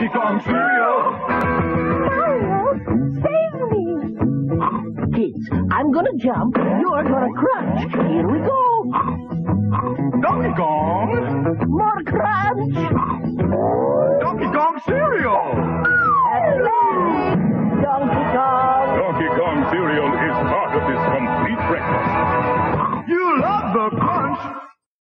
party gone serious. Save me! Kids, I'm gonna jump, you're gonna crunch. Here we go. Donkey Kong! More crunch! Donkey Kong cereal! Donkey Kong! Donkey Kong cereal is part of this complete breakfast. You love the crunch!